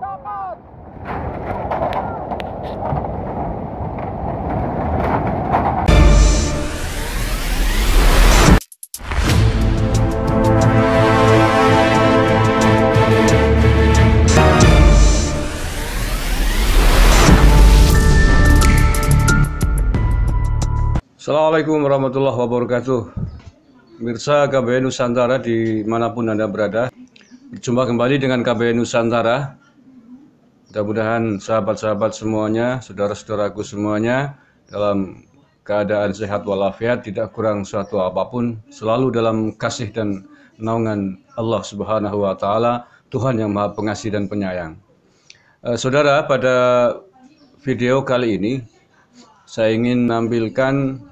Assalamualaikum warahmatullahi wabarakatuh. Mirsa KBN Nusantara di mana pun Anda berada Berjumpa kembali dengan KBN Nusantara Mudah-mudahan sahabat-sahabat semuanya, saudara-saudaraku semuanya Dalam keadaan sehat walafiat, tidak kurang suatu apa pun Selalu dalam kasih dan naungan Allah subhanahu wa ta'ala Tuhan yang maha pengasih dan penyayang. Eh, Saudara, pada video kali ini saya ingin menampilkan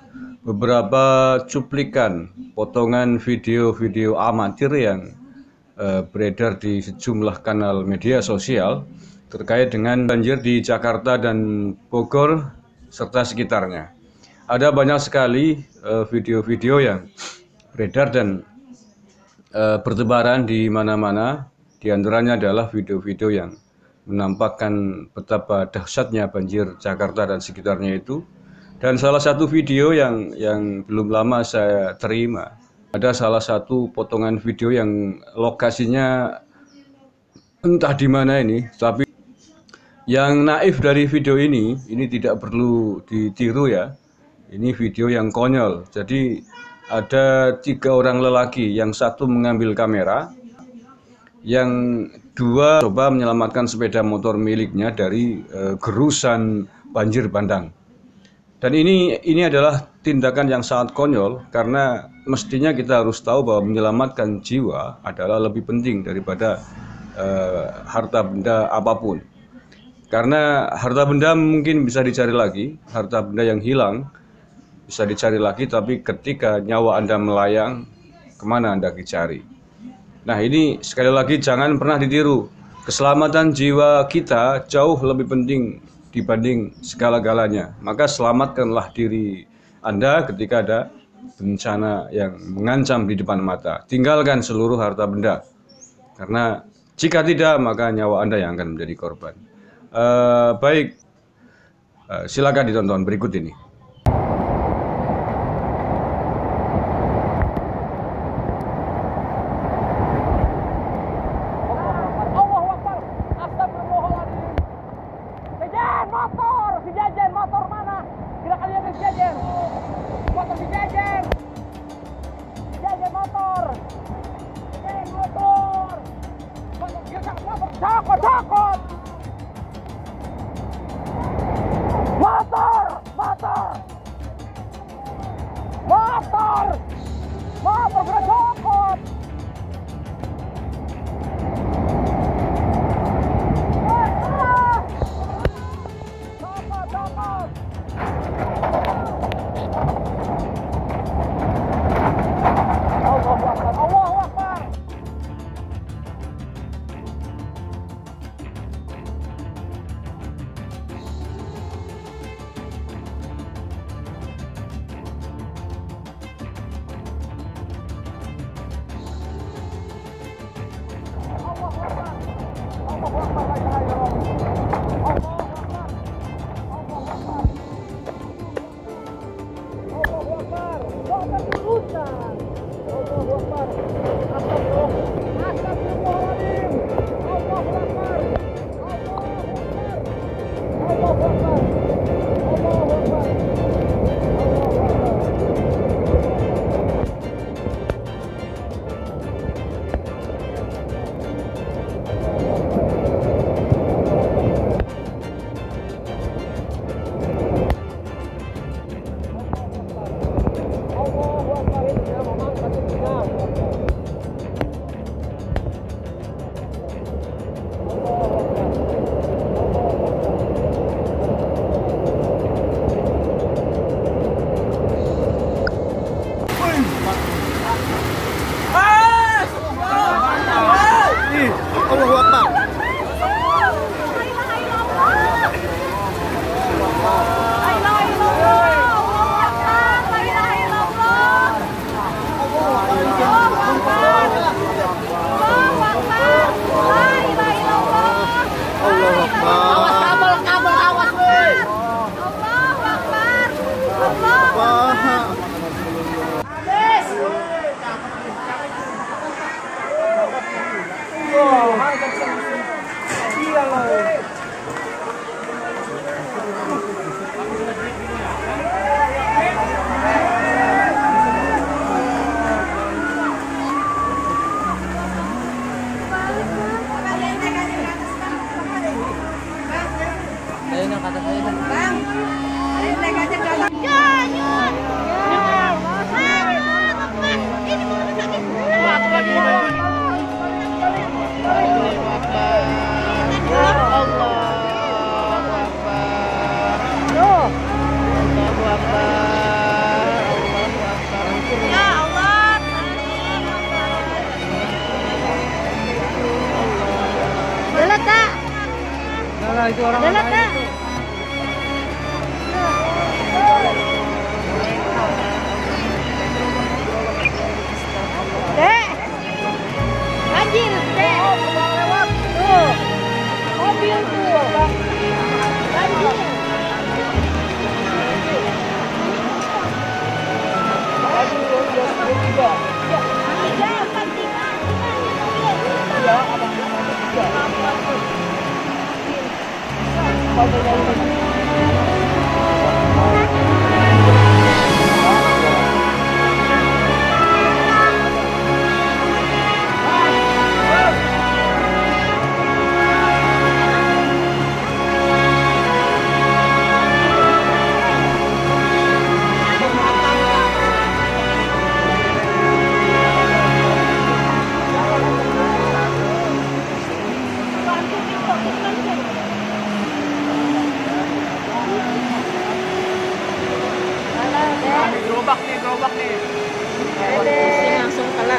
beberapa cuplikan potongan video-video amatir yang eh, beredar di sejumlah kanal media sosial terkait dengan banjir di Jakarta dan Bogor serta sekitarnya. Ada banyak sekali eh, video-video yang beredar dan eh, bertebaran di mana-mana. Di antaranya adalah video-video yang menampakkan betapa dahsyatnya banjir Jakarta dan sekitarnya itu. Dan salah satu video yang yang belum lama saya terima ada salah satu potongan video yang lokasinya entah di mana ini, tapi yang naif dari video ini ini tidak perlu ditiru ya. Ini video yang konyol. Jadi ada tiga orang lelaki, yang satu mengambil kamera, yang dua coba menyelamatkan sepeda motor miliknya dari eh, gerusan banjir bandang. Dan ini ini adalah tindakan yang sangat konyol karena mestinya kita harus tahu bahwa menyelamatkan jiwa adalah lebih penting daripada eh, harta benda apa pun. Karena harta benda mungkin bisa dicari lagi, harta benda yang hilang bisa dicari lagi, tapi ketika nyawa Anda melayang, ke mana Anda dicari? Nah ini sekali lagi jangan pernah ditiru. Keselamatan jiwa kita jauh lebih penting dibanding segala-galanya. Maka selamatkanlah diri Anda ketika ada bencana yang mengancam di depan mata. Tinggalkan seluruh harta benda. Karena jika tidak maka nyawa Anda yang akan menjadi korban. Eh, baik, Eh, silakan ditonton berikut ini.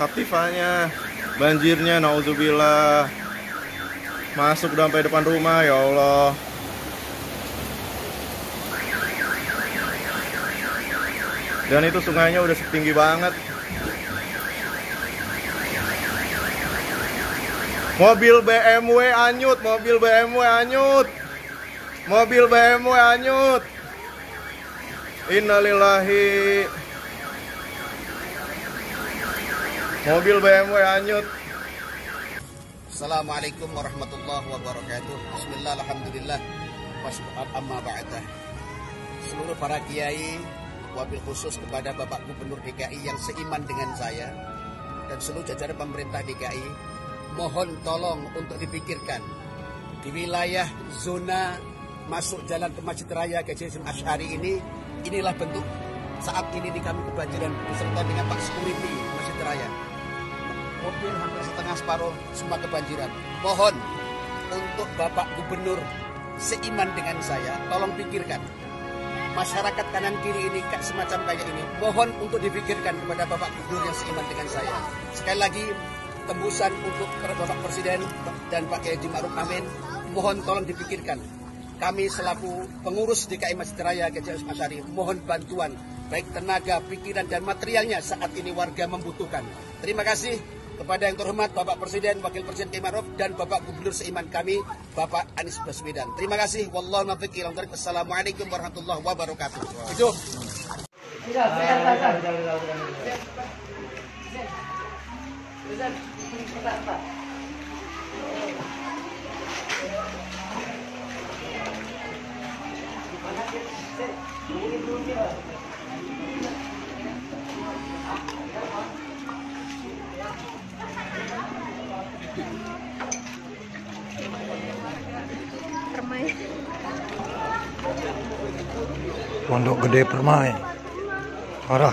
Captivanya banjirnya nauzubillah. Masuk sampai depan rumah ya Allah. Dan itu sungainya udah setinggi banget. Mobil BMW anyut mobil BMW anyut. Mobil BMW anyut. Innalillahi Mobil BMW anyut Assalamualaikum warahmatullahi wabarakatuh. Bismillah, Alhamdulillah. Amma ba'dah Seluruh para kiai Wabil khusus kepada Bapak Gubernur DKI yang seiman dengan saya Dan seluruh jajaran pemerintah DKI Mohon tolong untuk dipikirkan. Di wilayah zona masuk jalan ke Masjid Raya Gajah Asyari ini Inilah bentuk saat ini di kami kebanjiran beserta dengan Pak Security Masjid Raya mobil hampir setengah separuh semua kebanjiran. Mohon untuk Bapak Gubernur seiman dengan saya, tolong pikirkan. Masyarakat kanan kiri ini semacam kayak ini, mohon untuk dipikirkan kepada Bapak Gubernur yang seiman dengan saya. Sekali lagi, tembusan untuk Bapak Presiden dan Pak Kiai Ma'ruf Amin, mohon tolong dipikirkan. Kami selaku pengurus DKI Masjid Raya Gajah Asyari mohon bantuan baik tenaga, pikiran dan materialnya saat ini warga membutuhkan. Terima kasih kepada yang terhormat Bapak Presiden, Wakil Presiden Kiai Maruf dan Bapak Gubernur seiman kami Bapak Anies Baswedan. Terima kasih. Wallahu muwaffiq ila thoriq. Wassalamualaikum warahmatullahi wabarakatuh. Itu. Pondok Gede Permai. Parah.